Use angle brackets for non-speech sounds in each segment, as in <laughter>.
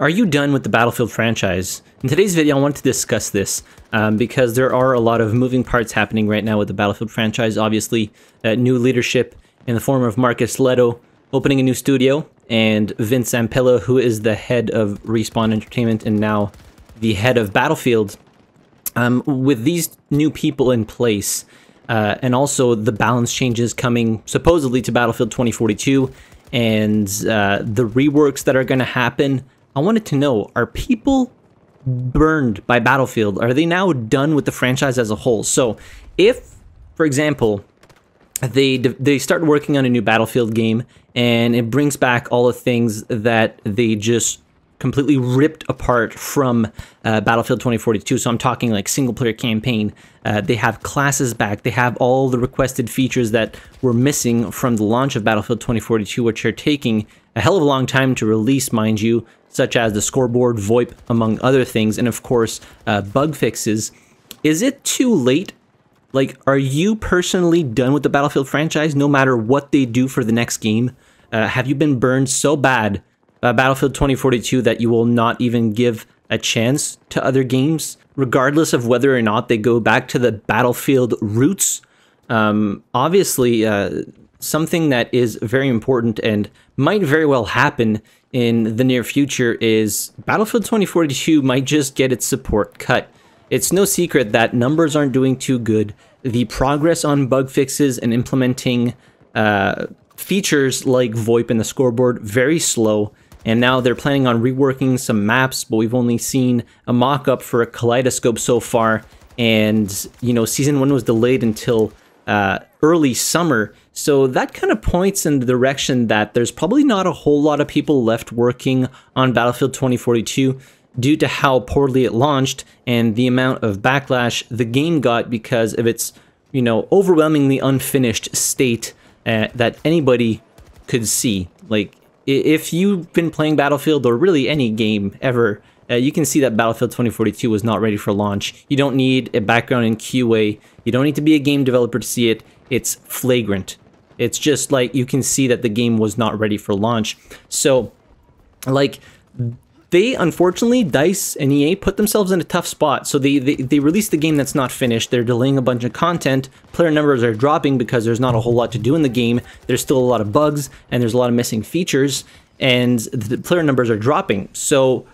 Are you done with the Battlefield franchise? In today's video, I want to discuss this um, because there are a lot of moving parts happening right now with the Battlefield franchise. Obviously, uh, new leadership in the form of Marcus Lehto opening a new studio, and Vince Zampella, who is the head of Respawn Entertainment and now the head of Battlefield. Um, with these new people in place, uh, and also the balance changes coming supposedly to Battlefield 2042, and uh, the reworks that are going to happen I wanted to know, are people burned by Battlefield? Are they now done with the franchise as a whole? So, if, for example, they they start working on a new Battlefield game and it brings back all the things that they just completely ripped apart from uh, Battlefield 2042. So I'm talking like single player campaign. Uh, they have classes back. They have all the requested features that were missing from the launch of Battlefield 2042, which are taking a hell of a long time to release, mind you such as the scoreboard, VoIP, among other things, and of course, uh, bug fixes. Is it too late? Like, are you personally done with the Battlefield franchise no matter what they do for the next game? Uh, have you been burned so bad by Battlefield 2042 that you will not even give a chance to other games, regardless of whether or not they go back to the Battlefield roots? Um, obviously, uh, something that is very important and might very well happen in the near future is Battlefield 2042 might just get its support cut. It's no secret that numbers aren't doing too good. The progress on bug fixes and implementing uh, features like VoIP and the scoreboard very slow. And now they're planning on reworking some maps, but we've only seen a mock-up for a kaleidoscope so far. And you know, season one was delayed until uh, early summer. So that kind of points in the direction that there's probably not a whole lot of people left working on Battlefield 2042 due to how poorly it launched and the amount of backlash the game got because of its, you know, overwhelmingly unfinished state uh, that anybody could see. Like, if you've been playing Battlefield or really any game ever, uh, you can see that Battlefield 2042 was not ready for launch. You don't need a background in QA. You don't need to be a game developer to see it. It's flagrant. It's just like you can see that the game was not ready for launch. So, like, they unfortunately, DICE and EA put themselves in a tough spot. So they, they, they released the game that's not finished. They're delaying a bunch of content. Player numbers are dropping because there's not a whole lot to do in the game. There's still a lot of bugs and there's a lot of missing features. And the player numbers are dropping. So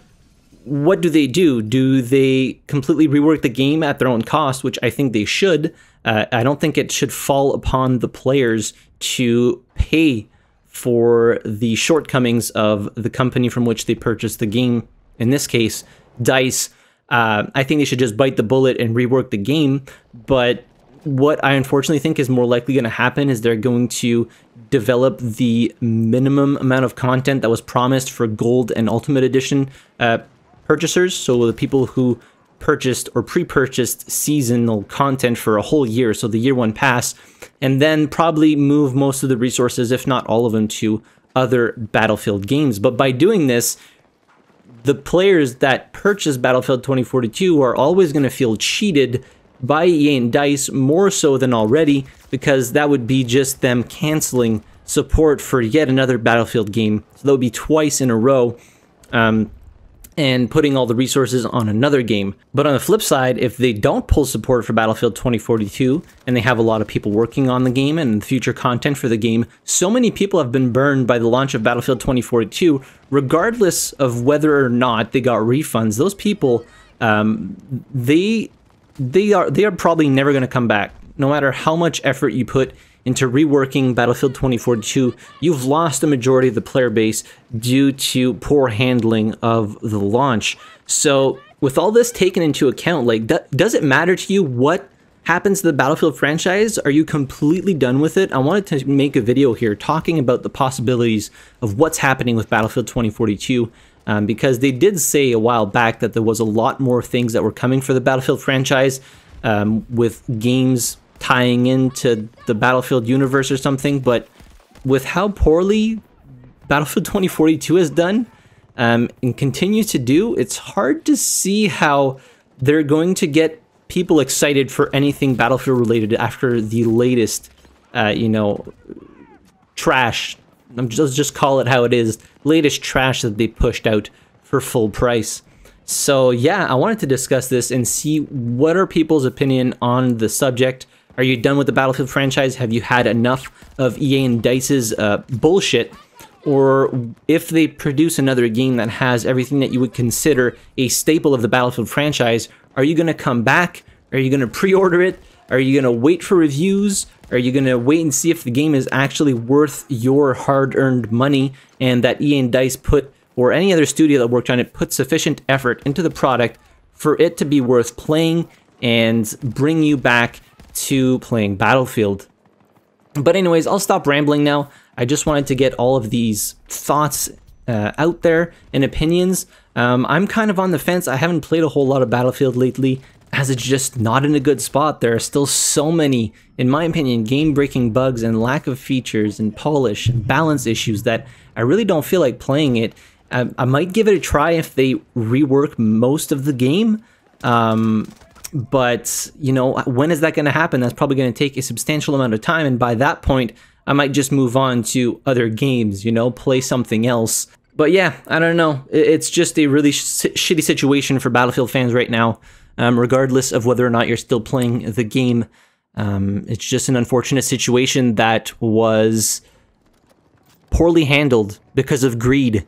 what do they do? Do they completely rework the game at their own cost, which I think they should? Uh, I don't think it should fall upon the players to pay for the shortcomings of the company from which they purchased the game. In this case, DICE. Uh, I think they should just bite the bullet and rework the game. But what I unfortunately think is more likely going to happen is they're going to develop the minimum amount of content that was promised for Gold and Ultimate Edition uh, purchasers, so the people who purchased or pre-purchased seasonal content for a whole year, so the year one pass, and then probably move most of the resources, if not all of them, to other Battlefield games. But by doing this, the players that purchase Battlefield 2042 are always going to feel cheated by EA and DICE more so than already, because that would be just them canceling support for yet another Battlefield game. So that would be twice in a row. Um, and putting all the resources on another game. But on the flip side, if they don't pull support for Battlefield 2042 and they have a lot of people working on the game and future content for the game, so many people have been burned by the launch of Battlefield 2042, regardless of whether or not they got refunds. Those people, um, they they are they are probably never going to come back, no matter how much effort you put into reworking Battlefield 2042, you've lost the majority of the player base due to poor handling of the launch. So, with all this taken into account, like, does it matter to you what happens to the Battlefield franchise? Are you completely done with it? I wanted to make a video here talking about the possibilities of what's happening with Battlefield 2042. Um, because they did say a while back that there was a lot more things that were coming for the Battlefield franchise um, with games tying into the Battlefield universe or something, but with how poorly Battlefield <laughs> 2042 has done um, and continues to do, it's hard to see how they're going to get people excited for anything Battlefield related after the latest, uh, you know, trash. I'm just, let's just call it how it is. Latest trash that they pushed out for full price. So yeah, I wanted to discuss this and see what are people's opinion on the subject. Are you done with the Battlefield franchise? Have you had enough of EA and DICE's uh, bullshit? Or if they produce another game that has everything that you would consider a staple of the Battlefield franchise, are you going to come back? Are you going to pre-order it? Are you going to wait for reviews? Are you going to wait and see if the game is actually worth your hard-earned money and that EA and DICE put, or any other studio that worked on it, put sufficient effort into the product for it to be worth playing and bring you back to playing Battlefield? But anyways, I'll stop rambling now. I just wanted to get all of these thoughts uh, out there and opinions. Um, I'm kind of on the fence. I haven't played a whole lot of Battlefield lately as it's just not in a good spot. There are still so many, in my opinion, game-breaking bugs and lack of features and polish and balance issues that I really don't feel like playing it. I, I might give it a try if they rework most of the game. Um, but, you know, when is that going to happen? That's probably going to take a substantial amount of time. And by that point, I might just move on to other games, you know, play something else. But yeah, I don't know. It's just a really sh shitty situation for Battlefield fans right now, um, regardless of whether or not you're still playing the game. Um, it's just an unfortunate situation that was poorly handled because of greed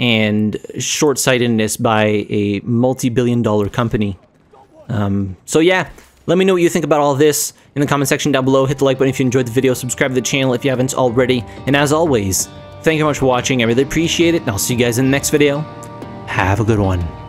and short sightedness by a multi billion dollar company. Um, so yeah, let me know what you think about all this in the comment section down below. Hit the like button if you enjoyed the video. Subscribe to the channel if you haven't already. And as always, thank you so much for watching. I really appreciate it. And I'll see you guys in the next video. Have a good one.